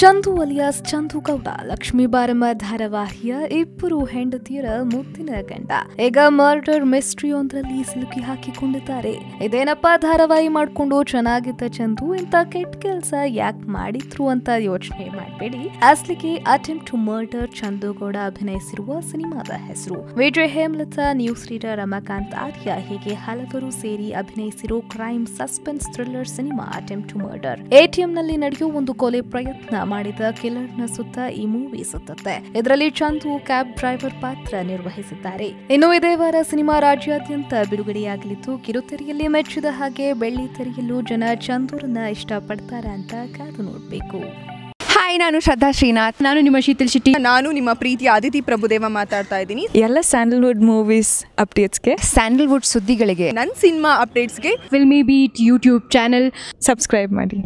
Chandu alias, Chandu Gowda, Lakshmi Baramma, ಧಾರಾವಾಹಿಯ ಇಬ್ಬರು ಹೆಂಡತಿಯರ ಮುತ್ತಿನ ಗಂಡ. ಈಗ ಮರ್ಡರ್ ಮಿಸ್ಟ್ರಿಯೊಂದರಲ್ಲಿ ಸಿಲುಕಿ ಹಾಕಿಕೊಂಡಿದ್ದಾರೆ. ಇದೇನಪ್ಪ ಧಾರಾವಾಹಿ ಮಾಡ್ಕೊಂಡು ಚೆನ್ನಾಗಿದ್ದ ಚಂದು, ಇಂಥ ಕೆಟ್ಟ ಕೆಲಸ ಯಾಕೆ ಮಾಡಿದ್ರು ಅಂತ ಯೋಚನೆ ಮಾಡಬೇಡಿ. ಅಸ್ಲಿಕೆ attempt to murder Chandu Gowda ಅಭಿನಯಿಸಿರುವ ಸಿನಿಮಾದ ಹೆಸರು. ವಿಜಯ್ ಹೇಮಲತಾ ನ್ಯೂಸ್ ರೀಡರ್ ರಮಾಕಾಂತ್ ಆರ್ಯ ಹೀಗೆ ಹಲವರು ಸೇರಿ ಅಭಿನಯಿಸಿರೋ crime suspense thriller cinema attempt to murder ಎಟಿಎಂನಲ್ಲಿ ನಡೆಯೋ ಒಂದು ಕೊಲೆ ಪ್ರಯತ್ನ ಮಾಡಿದ ಕಿಲರ್ನ ಸುತ್ತ ಈ ಮೂವಿ ಸುತ್ತುತ್ತೆ. ಇದರಲ್ಲಿ ಚಂದು ಕ್ಯಾಬ್ ಡ್ರೈವರ್ ಪಾತ್ರ ನಿರ್ವಹಿಸಿದ್ದಾರೆ. ಇನ್ನು ಇದೇ ವಾರ ಸಿನಿಮಾ ರಾಜ್ಯಾದ್ಯಂತ ಬಿಡುಗಡೆಯಾಗಲಿದ್ದು ಕಿರುತೆರೆಯಲ್ಲಿ ಮೆಚ್ಚಿದ ಹಾಗೆ ಬೆಳ್ಳಿ ತೆರೆಯಲು ಜನ ಚಂದೂರನ್ನ ಇಷ್ಟಪಡ್ತಾರ ಅಂತ ಕಾದು ನೋಡಬೇಕು. ಹಾಯ್ ನಾನು ಶ್ರದ್ಧಾ ಶ್ರೀನಾಥ್. ನಾನು ನಿಮ್ಮ ಶೀತಲ್ ಶೆಟ್ಟಿ. ನಾನು ನಿಮ್ಮ ಪ್ರೀತಿ ಆದಿತಿ ಪ್ರಭುದೇವ ಮಾತಾಡ್ತಾ ಇದ್ದೀನಿ. ಎಲ್ಲ ಸ್ಯಾಂಡಲ್ವುಡ್ ಮೂವೀಸ್ ಅಪ್ಡೇಟ್ಸ್ಗೆ? ಸ್ಯಾಂಡಲ್ವುಡ್ ಸುದ್ದಿಗಳಿಗೆ. ನನ್ನ ಸಿನಿಮಾ ಅಪ್ಡೇಟ್ಸ್ಗೆ Filmibeat YouTube channel subscribe ಮಾಡಿ.